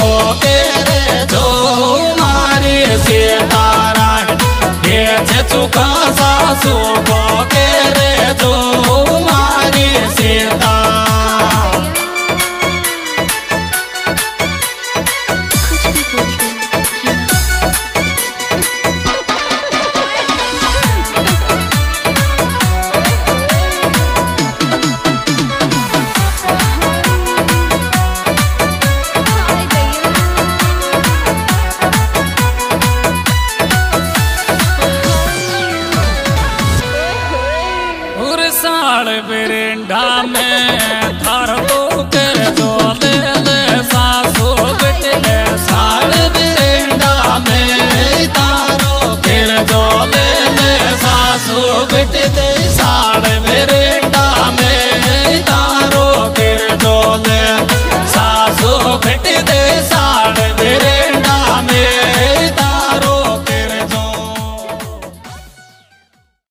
को के रे जो हे सासू के साल बिरेंडा में थार को कर दो ले, साल बिरेंडा में तारो कर दो ले ले